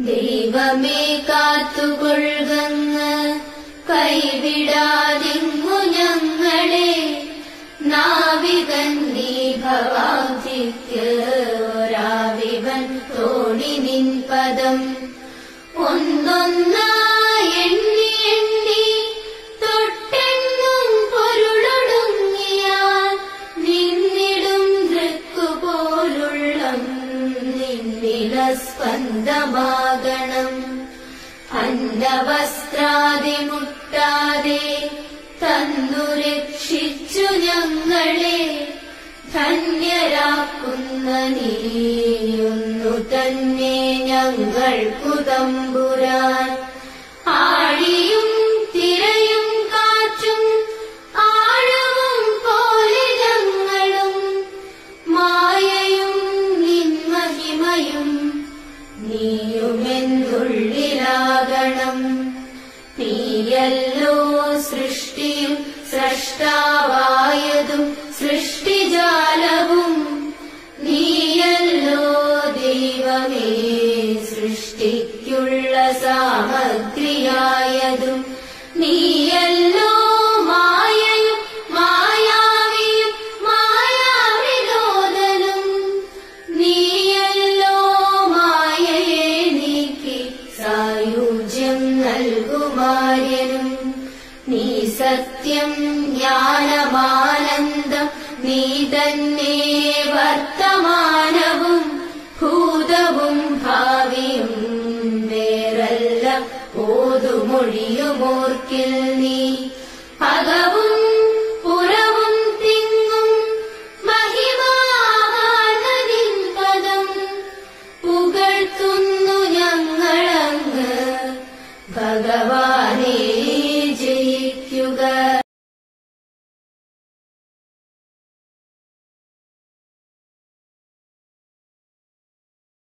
ദൈവമേ കാത്തുകൊള്ളുകങ്ങ്. കൈവിടാതിങ്ങു ഞങ്ങളെ നാവികൻ നീ ഒരാവിവൻ തോണി നിൻ പദം ഒന്നൊന്നായി സ്പന്ദമാകണം അന്നവസ്ത്രാതി മുട്ടാതെ തന്നു രക്ഷിച്ചു ഞങ്ങളെ. ധന്യരാക്കുന്ന നീയൊന്നു തന്നെ ഞങ്ങൾക്കു തമ്പുരാൻ. ആഴിയും തിരയും കാറ്റും ആഴവും പോലെ ഞങ്ങളും. മായയും നിന്മഹിമയും നീയുമെന്നുള്ളിലാകണം നീയല്ലോ സൃഷ്ടിയും സ്രഷ്ടാവായതും സൃഷ്ടിജാലവും നീയല്ലോ ദൈവമേ സൃഷ്ടിക്കുള്ള സാമഗ്രിയായതും നീയല്ലോ സായുജ്യം നൽകുമാര്യനും. നീ സത്യം ജ്ഞാനമാനന്ദം നീ തന്നെ വർത്തമാനവും ഭൂതവും ഭാവിയും വേറല്ല. ഓതുമൊഴിയുമോർക്കിൽ നീ അകവും